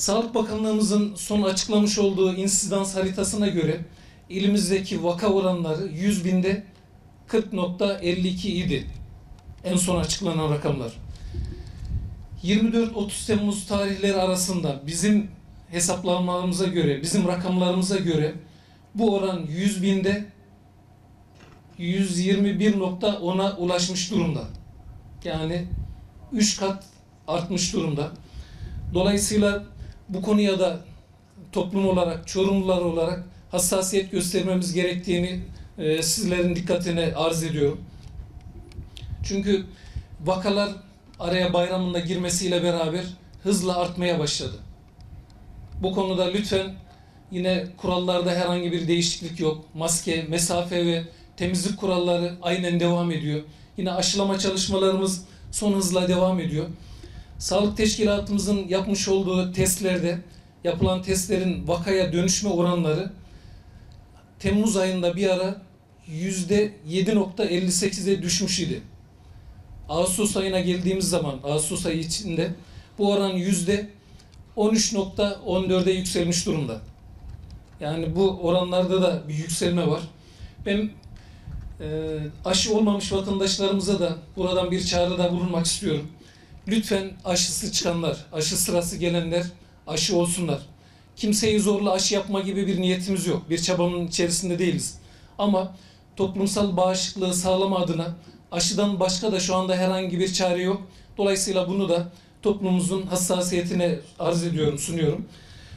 Sağlık Bakanlığımızın son açıklamış olduğu insidans haritasına göre ilimizdeki vaka oranları 100 binde 40.52 idi. En son açıklanan rakamlar. 24-30 Temmuz tarihleri arasında bizim hesaplanmalarımıza göre, bizim rakamlarımıza göre bu oran 100 binde 121.10'a ulaşmış durumda. Yani 3 kat artmış durumda. Dolayısıyla bu konuya da toplum olarak, Çorumlular olarak hassasiyet göstermemiz gerektiğini e, sizlerin dikkatine arz ediyorum. Çünkü vakalar araya bayramında girmesiyle beraber hızla artmaya başladı. Bu konuda lütfen yine kurallarda herhangi bir değişiklik yok. Maske, mesafe ve temizlik kuralları aynen devam ediyor. Yine aşılama çalışmalarımız son hızla devam ediyor. Sağlık teşkilatımızın yapmış olduğu testlerde yapılan testlerin vakaya dönüşme oranları Temmuz ayında bir ara yüzde 7.58'e düşmüş idi. Ağustos ayına geldiğimiz zaman Ağustos ayı içinde bu oran yüzde 13.14'e yükselmiş durumda. Yani bu oranlarda da bir yükselme var. Ben e, aşı olmamış vatandaşlarımıza da buradan bir çağrıda bulunmak istiyorum. Lütfen aşısı çıkanlar, aşı sırası gelenler aşı olsunlar. Kimseyi zorla aşı yapma gibi bir niyetimiz yok. Bir çabanın içerisinde değiliz. Ama toplumsal bağışıklığı sağlama adına aşıdan başka da şu anda herhangi bir çare yok. Dolayısıyla bunu da toplumumuzun hassasiyetine arz ediyorum, sunuyorum.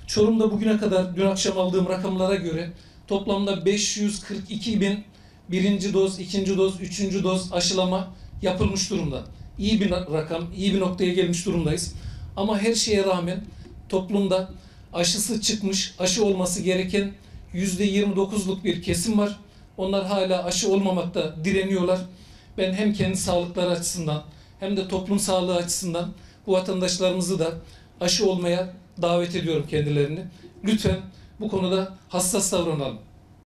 Çorum'da bugüne kadar dün akşam aldığım rakamlara göre toplamda 542 bin birinci doz, ikinci doz, üçüncü doz aşılama yapılmış durumda. İyi bir rakam, iyi bir noktaya gelmiş durumdayız. Ama her şeye rağmen toplumda aşısı çıkmış, aşı olması gereken yüzde 29'luk bir kesim var. Onlar hala aşı olmamakta direniyorlar. Ben hem kendi sağlıkları açısından hem de toplum sağlığı açısından bu vatandaşlarımızı da aşı olmaya davet ediyorum kendilerini. Lütfen bu konuda hassas davranalım.